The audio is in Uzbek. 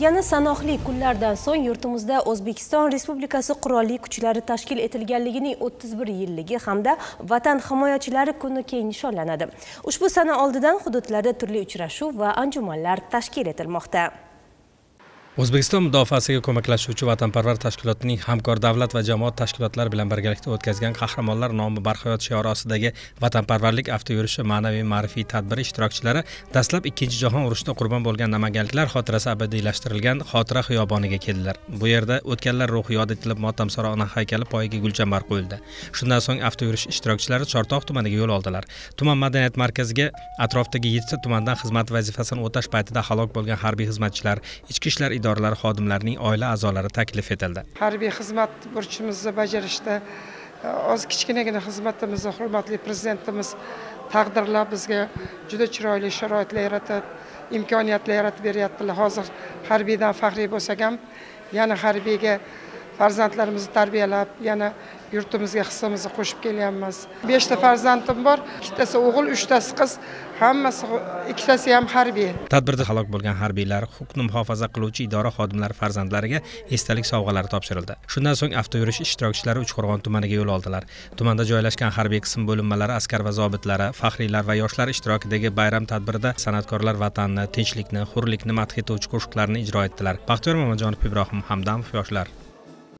yana sanoqli kunlardan so'ng yurtimizda o'zbekiston respublikasi qurolli kuchlari tashkil etilganligining 31 yilligi hamda vatan himoyachilari kuni keng nishonlanadi. Ushbu sana oldidan hududlarda turli uchrashuv va anjumanlar tashkil etilmoqda. O'zbekiston mudofaasiga ko'maklashuvchi vatanparvar tashkilotining hamkor davlat va jamoat tashkilotlari bilan birgalikda o'tkazgan qahramonlar nomi barhayot shiori ostidagi vatanparvarlik avtoyurishi ma'naviy ma'rifiy tadbiri ishtirokchilari dastlab ikkinchi jahon urushida qurbon bo'lgan namanganliklar xotirasi abadiylashtirilgan xotira xiyoboniga keldilar. Bu yerda o'tganlar ruhi yod etilib motamsaro ona haykali poyiga gulchambar qo'yildi. Shundan so'ng avtoyurish ishtirokchilari chortoq tumaniga yo'l oldilar. Tuman madaniyat markaziga atrofdagi yettita tumandan xizmat vazifasini o'tash paytida halok bo'lgan harbiy xizmatchilar ichki ishlar idoralari xodimlarining oila a'zolari taklif etildi. Harbiy xizmat burchimizni bajarishda e, oz kichkinagina xizmatimizni hurmatli prezidentimiz taqdirlab bizga juda chiroyli sharoitlar yaratib imkoniyatlar yaratib beryaptilar hozir harbiydan faxriy bo'lsak ham yana harbiyga farzandlarimizni tarbiyalab yana yurtimizga hissamizni qo'shib kelyapmiz. Beshta farzandim bor ikkitasi o'g'il uchtasi qiz hammasi ikkitasi ham harbiy. Tadbirda halok bo'lgan harbiylar huquqni muhofaza qiluvchi idora xodimlari farzandlariga esdalik sovg'alari topshirildi. Shundan so'ng avtoyurish ishtirokchilari uchqo'rg'on tumaniga yo'l oldilar. Tumanda joylashgan harbiy qism bo'linmalari askar va zobitlari faxriylar va yoshlar ishtirokidagi bayram tadbirida san'atkorlar vatanni tinchlikni hurlikni madh etuvchi qo'shiqlarni ijro etdilar. Baxtiyor mamajonov ibrohim hamdamov yoshlar